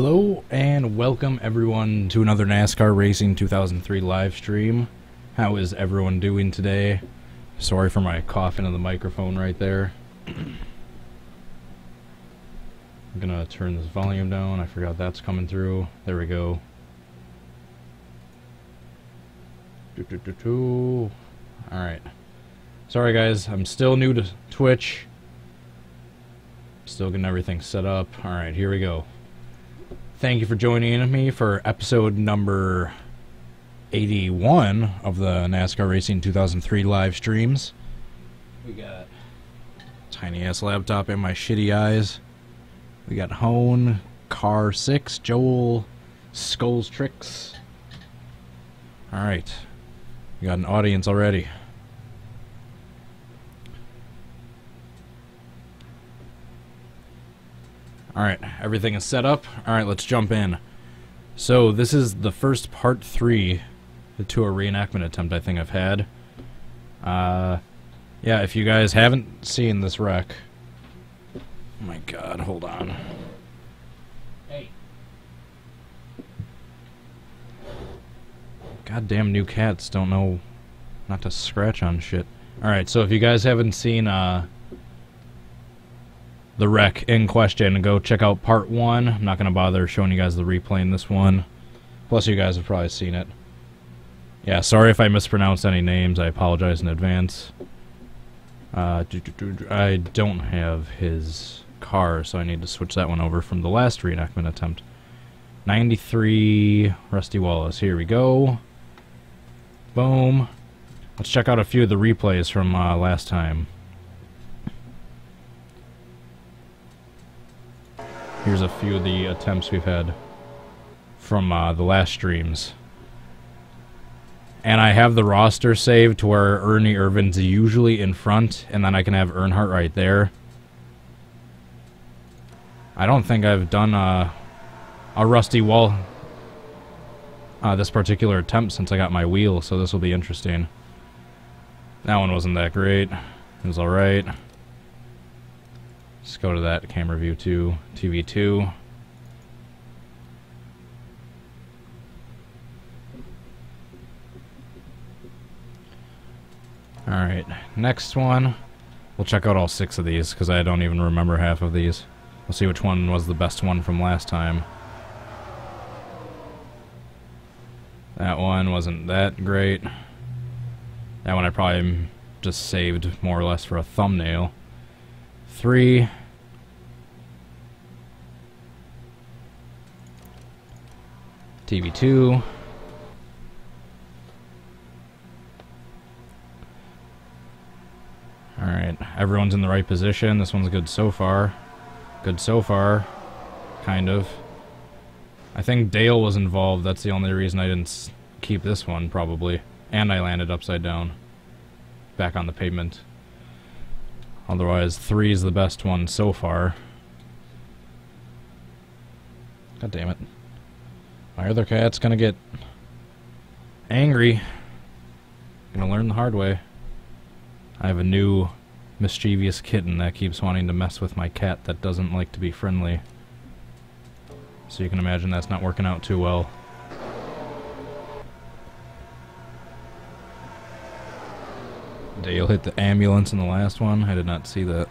Hello and welcome everyone to another NASCAR Racing 2003 live stream. How is everyone doing today? Sorry for my coughing in the microphone right there. I'm gonna turn this volume down. I forgot that's coming through. There we go. Alright. Sorry guys, I'm still new to Twitch. Still getting everything set up. Alright, here we go. Thank you for joining me for episode number 81 of the NASCAR Racing 2003 live streams. We got tiny ass laptop and my shitty eyes. We got Hone, Car 6, Joel, Skulls Tricks. Alright. We got an audience already. Alright, everything is set up. Alright, let's jump in. So, this is the first part three to a reenactment attempt I think I've had. Uh, yeah, if you guys haven't seen this wreck... Oh my god, hold on. Hey. Goddamn new cats don't know not to scratch on shit. Alright, so if you guys haven't seen, uh the wreck in question, go check out part one. I'm not going to bother showing you guys the replay in this one. Plus, you guys have probably seen it. Yeah, sorry if I mispronounced any names. I apologize in advance. Uh, I don't have his car, so I need to switch that one over from the last reenactment attempt. 93 Rusty Wallace. Here we go. Boom. Let's check out a few of the replays from uh, last time. Here's a few of the attempts we've had from uh, the last streams. And I have the roster saved to where Ernie Irvan's usually in front, and then I can have Earnhardt right there. I don't think I've done a, a Rusty Wall uh, this particular attempt since I got my wheel, so this will be interesting. That one wasn't that great. It was alright. Let's go to that camera view 2, TV2. Alright, next one. We'll check out all six of these, because I don't even remember half of these. We'll see which one was the best one from last time. That one wasn't that great. That one I probably just saved more or less for a thumbnail. Three. TV2. Alright, everyone's in the right position. This one's good so far. Good so far. Kind of. I think Dale was involved. That's the only reason I didn't keep this one, probably. And I landed upside down. Back on the pavement. Otherwise, three is the best one so far. God damn it. My other cat's gonna get angry. Gonna learn the hard way. I have a new mischievous kitten that keeps wanting to mess with my cat that doesn't like to be friendly. So you can imagine that's not working out too well. Dale hit the ambulance in the last one. I did not see that.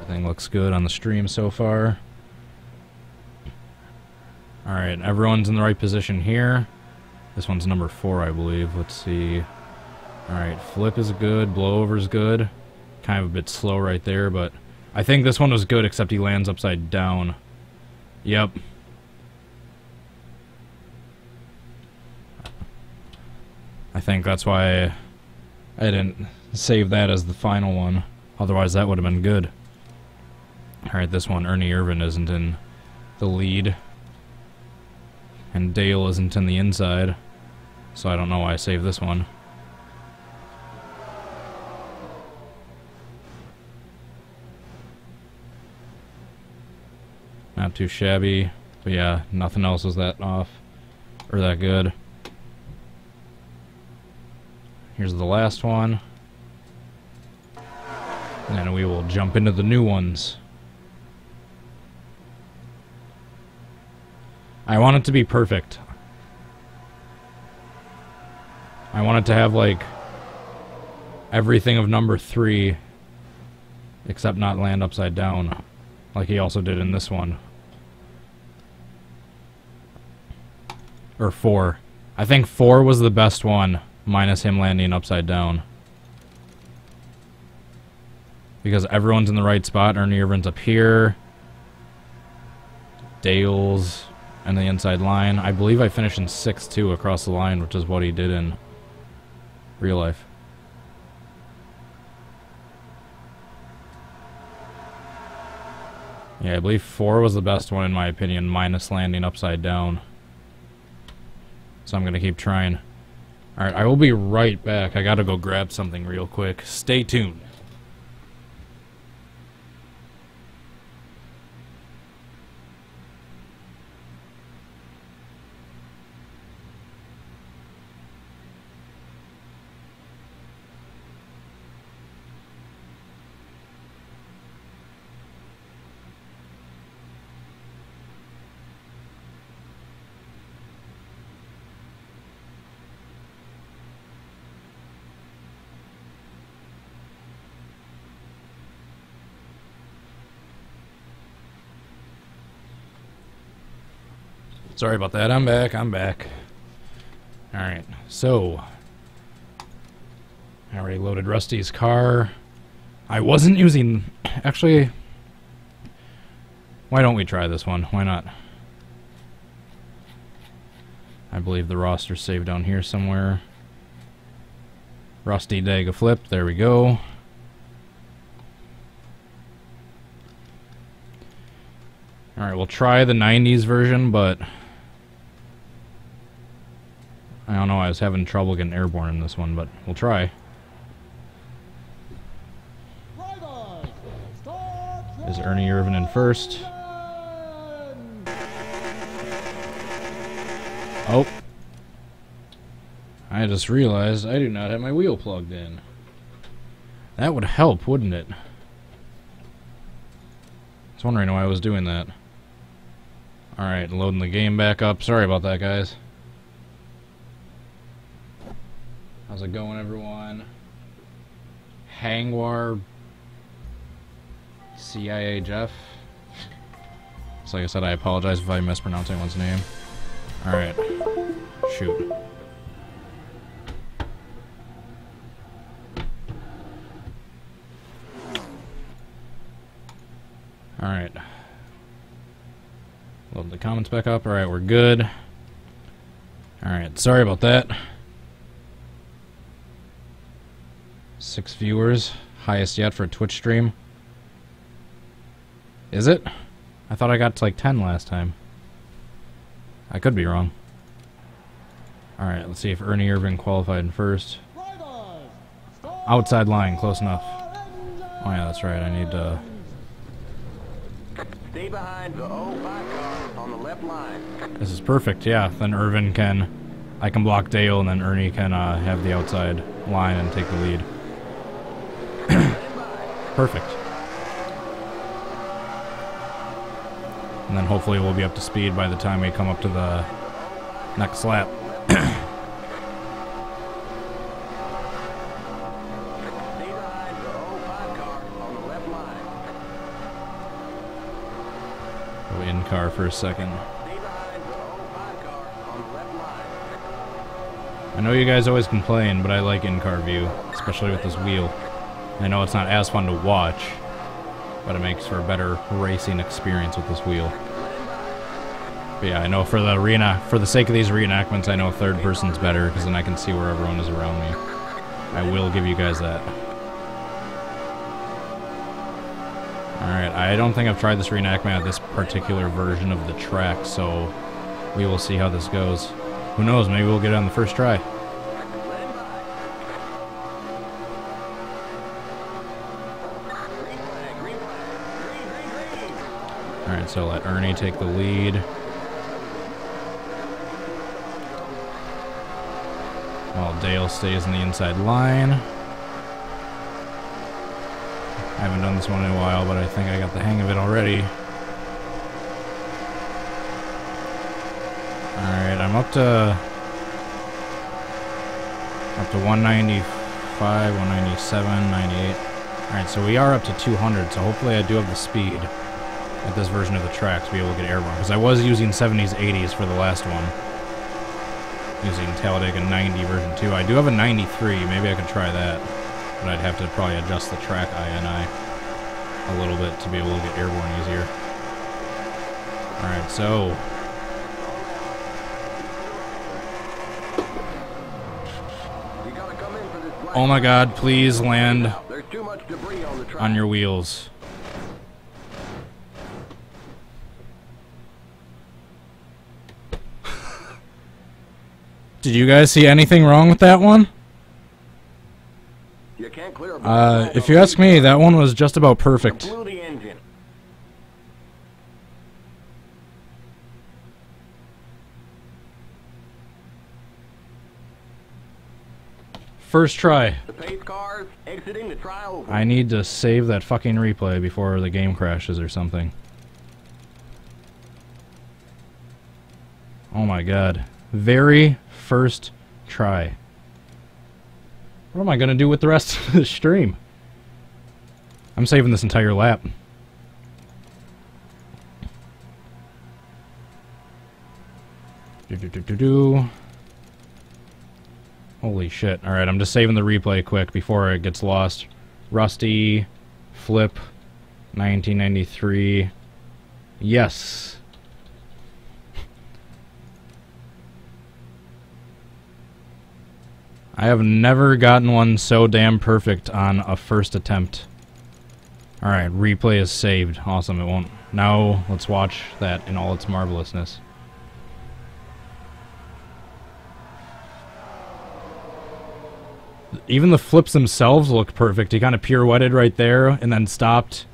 Everything looks good on the stream so far. Alright, everyone's in the right position here. This one's number four, I believe. Let's see. Alright, flip is good, blowover is good. Kind of a bit slow right there, but I think this one was good, except he lands upside down. Yep. I think that's why I didn't save that as the final one. Otherwise, that would have been good. Alright, this one, Ernie Irvan isn't in the lead. And Dale isn't in the inside. So I don't know why I saved this one. Not too shabby. But yeah, nothing else was that off. Or that good. Here's the last one. And we will jump into the new ones. I want it to be perfect. I want it to have, like, everything of number three, except not land upside down, like he also did in this one. Or four. I think four was the best one, minus him landing upside down. Because everyone's in the right spot. Ernie Irvan's up here. Dale's and the inside line. I believe I finished in 6-2 across the line, which is what he did in real life. Yeah, I believe 4 was the best one in my opinion, minus landing upside down. So I'm going to keep trying. Alright, I will be right back. I gotta go grab something real quick. Stay tuned. Sorry about that. I'm back. I'm back. Alright, so. I already loaded Rusty's car. I wasn't using... Actually... Why don't we try this one? Why not? I believe the roster's saved down here somewhere. Rusty Dega flip. There we go. Alright, we'll try the 90s version, but... I don't know, I was having trouble getting airborne in this one, but we'll try. Is Ernie Irvan in first? Oh. I just realized I do not have my wheel plugged in. That would help, wouldn't it? I was wondering why I was doing that. Alright, loading the game back up. Sorry about that, guys. How's it going, everyone? Hangwar CIA Jeff. So like I said, I apologize if I mispronounce anyone's name. Alright. Shoot. Alright. Load the comments back up. Alright, we're good. Alright, sorry about that. Six viewers. Highest yet for a Twitch stream. Is it? I thought I got to like 10 last time. I could be wrong. Alright, let's see if Ernie Irvan qualified in first. Outside line, close enough. Oh yeah, that's right, I need to... Stay behind the car on the left line. This is perfect, yeah. Then Irvan can... I can block Dale and then Ernie can uh, have the outside line and take the lead. Perfect. And then hopefully we'll be up to speed by the time we come up to the next lap. Go in car for a second. I know you guys always complain, but I like in-car view, especially with this wheel. I know it's not as fun to watch, but it makes for a better racing experience with this wheel. But yeah, I know for the arena, for the sake of these reenactments, I know third person's better because then I can see where everyone is around me. I will give you guys that. Alright, I don't think I've tried this reenactment at this particular version of the track, so we will see how this goes. Who knows, maybe we'll get it on the first try. So let Ernie take the lead. While Dale stays in the inside line. I haven't done this one in a while, but I think I got the hang of it already. Alright, I'm up to up to 195, 197, 98. Alright, so we are up to 200, so hopefully I do have the speed at this version of the track to be able to get airborne. Because I was using 70s, 80s for the last one. Using Talladega 90 version 2. I do have a 93, maybe I could try that. But I'd have to probably adjust the track INI a little bit to be able to get airborne easier. Alright, so Oh my god, please land on, on your wheels. Did you guys see anything wrong with that one? Uh, if you ask me, that one was just about perfect. First try. I need to save that fucking replay before the game crashes or something. Oh my god. Very first try. What am I gonna do with the rest of the stream? I'm saving this entire lap. Do do do do do. Holy shit. Alright, I'm just saving the replay quick before it gets lost. Rusty, Flip, 1993. Yes. I have never gotten one so damn perfect on a first attempt. Alright, replay is saved. Awesome, it won't. Now, let's watch that in all its marvelousness. even the flips themselves look perfect. He kind of pirouetted right there and then stopped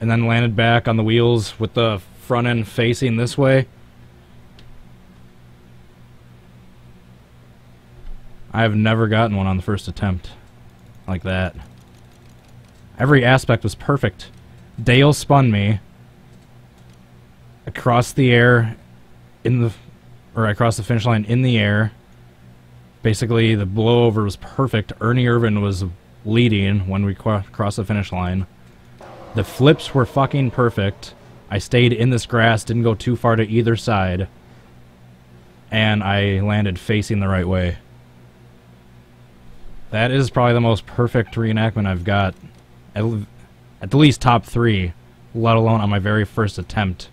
and then landed back on the wheels with the front end facing this way. I have never gotten one on the first attempt like that. Every aspect was perfect. Dale spun me across the air in the or across the finish line in the air Basically, the blowover was perfect. Ernie Irvan was leading when we crossed the finish line. The flips were fucking perfect. I stayed in this grass, didn't go too far to either side. And I landed facing the right way. That is probably the most perfect reenactment I've got. At, at the least top three, let alone on my very first attempt.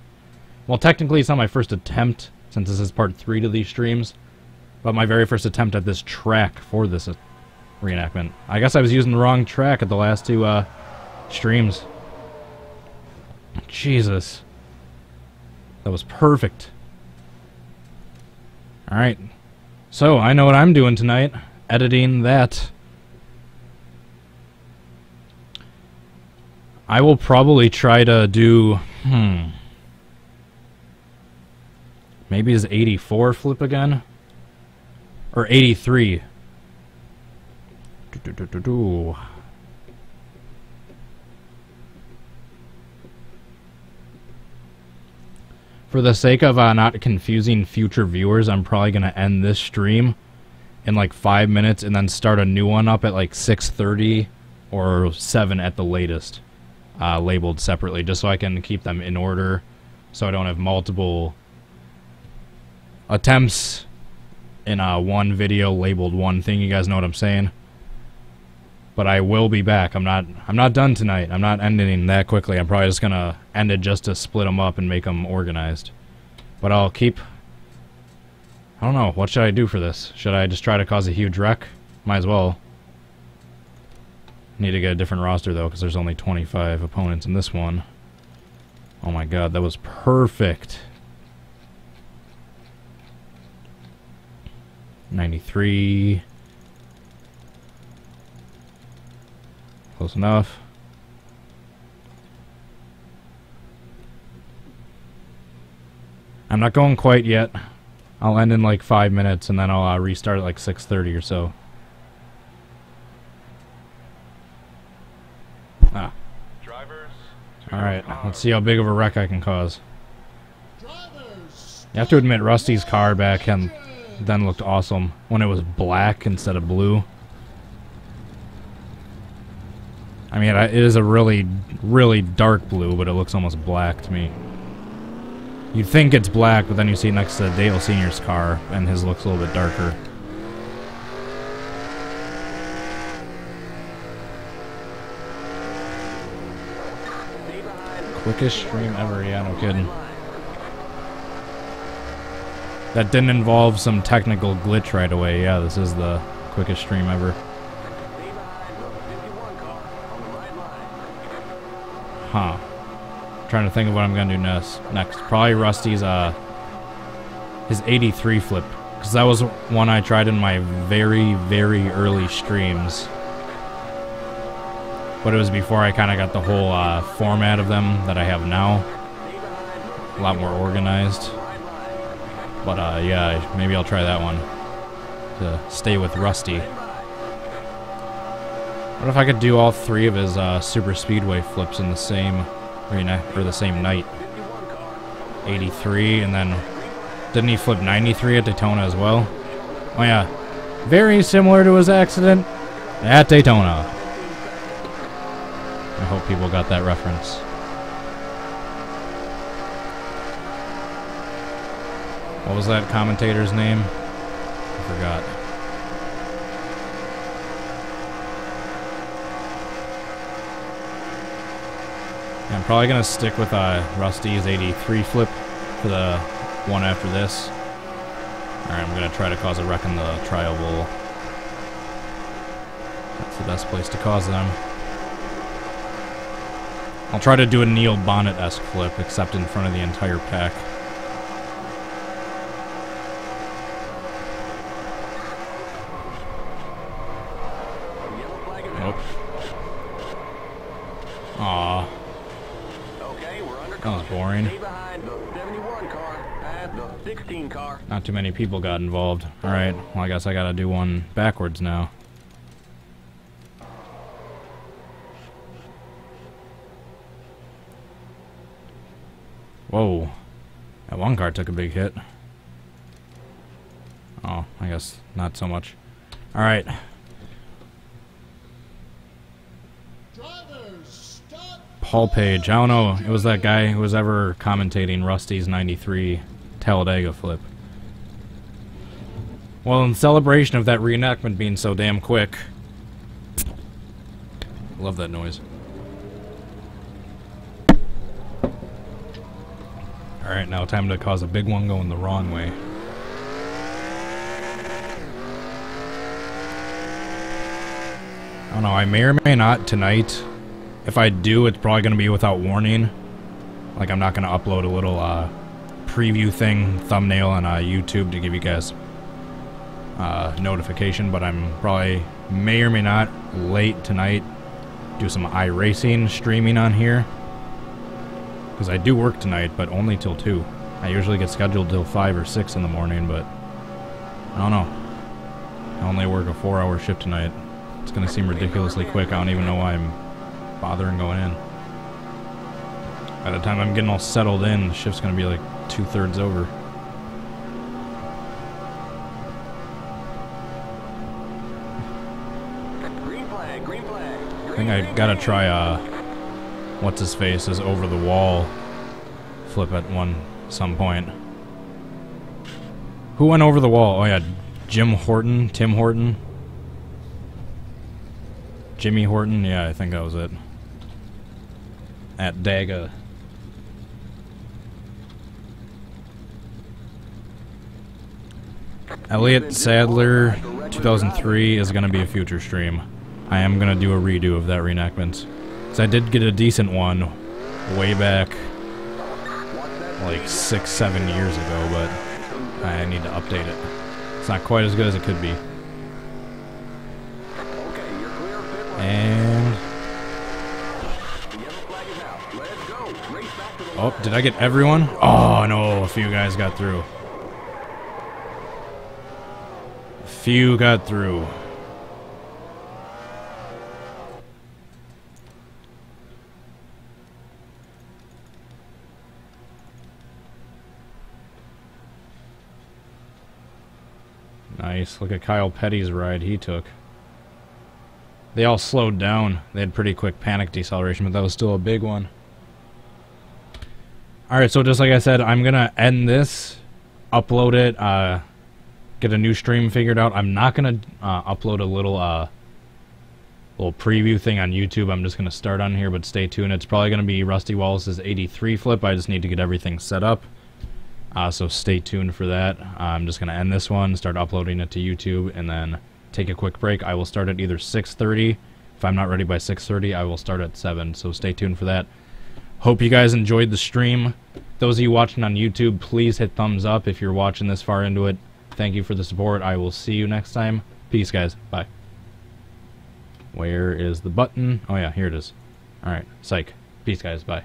Well, technically it's not my first attempt, since this is part three to these streams. But my very first attempt at this track for this uh, reenactment. I guess I was using the wrong track at the last two uh, streams. Jesus. That was perfect. Alright. So, I know what I'm doing tonight. Editing that. I will probably try to do... Hmm... Maybe his 84 flip again? Or 83. Do, do, do, For the sake of uh, not confusing future viewers, I'm probably going to end this stream in like five minutes and then start a new one up at like 6.30 or 7 at the latest, uh, labeled separately, just so I can keep them in order so I don't have multiple attempts in a one video labeled one thing. You guys know what I'm saying? But I will be back. I'm not. I'm not done tonight. I'm not ending that quickly. I'm probably just gonna end it just to split them up and make them organized. But I'll keep. I don't know. What should I do for this? Should I just try to cause a huge wreck? Might as well. Need to get a different roster though, because there's only 25 opponents in this one. Oh my god, that was perfect. 93. Close enough. I'm not going quite yet. I'll end in like five minutes and then I'll uh, restart at like 6.30 or so. Ah. Alright, let's see how big of a wreck I can cause. You have to admit, Rusty's car back then, then looked awesome when it was black instead of blue. I mean, it is a really, really dark blue, but it looks almost black to me. You'd think it's black, but then you see next to Dale Sr.'s car, and his looks a little bit darker. Quickest stream ever, yeah, no kidding. That didn't involve some technical glitch right away. Yeah, this is the quickest stream ever. Huh. Trying to think of what I'm gonna do next. Next, probably Rusty's uh his 83 flip, because that was one I tried in my very very early streams. But it was before I kind of got the whole uh, format of them that I have now. A lot more organized. But uh, yeah, maybe I'll try that one to stay with Rusty. What if I could do all three of his uh, super speedway flips in the same or the same night? 83, and then didn't he flip 93 at Daytona as well? Oh yeah, very similar to his accident at Daytona. I hope people got that reference. What was that commentator's name? I forgot. Probably going to stick with uh, Rusty's 83 flip for the one after this. Alright, I'm going to try to cause a wreck in the tri-oval. That's the best place to cause them. I'll try to do a Neil Bonnett-esque flip, except in front of the entire pack. Nope. Aw. That was boring. Not too many people got involved. Alright, well I guess I gotta do one backwards now. Whoa. That one car took a big hit. Oh, I guess not so much. Alright. Paul Page. I don't know. It was that guy who was ever commentating Rusty's 93 Talladega flip. Well, in celebration of that reenactment being so damn quick. Love that noise. Alright, now time to cause a big one going the wrong way. I don't know, I may or may not tonight. If I do, it's probably going to be without warning. Like, I'm not going to upload a little uh, preview thing, thumbnail on uh, YouTube to give you guys uh, notification, but I'm probably may or may not late tonight do some iRacing streaming on here. Because I do work tonight, but only till 2. I usually get scheduled till 5 or 6 in the morning, but I don't know. I only work a 4 hour shift tonight. It's going to seem ridiculously quick. I don't even know why I'm bothering going in. By the time I'm getting all settled in, the shift's going to be like two thirds over. I think I gotta try, uh, what's his face is over the wall flip at one, some point. Who went over the wall? Oh yeah, Jim Horton, Tim Horton. Jimmy Horton, yeah, I think that was it. At Dega. Elliott Sadler 2003 is going to be a future stream. I am going to do a redo of that reenactment. Because I did get a decent one way back like six, seven years ago, but I need to update it. It's not quite as good as it could be. And... Oh, did I get everyone? Oh, no, a few guys got through. A few got through. Nice. Look at Kyle Petty's ride he took. They all slowed down. They had pretty quick panic deceleration, but that was still a big one. Alright, so just like I said, I'm going to end this, upload it, uh, get a new stream figured out. I'm not going to uh, upload a little uh, little preview thing on YouTube. I'm just going to start on here, but stay tuned. It's probably going to be Rusty Wallace's 83 flip. I just need to get everything set up. Uh, so stay tuned for that. I'm just going to end this one, start uploading it to YouTube, and then take a quick break. I will start at either 6.30. If I'm not ready by 6.30, I will start at 7. So stay tuned for that. Hope you guys enjoyed the stream. Those of you watching on YouTube, please hit thumbs up if you're watching this far into it. Thank you for the support. I will see you next time. Peace, guys. Bye. Where is the button? Oh, yeah, here it is. Alright, psych. Peace, guys. Bye.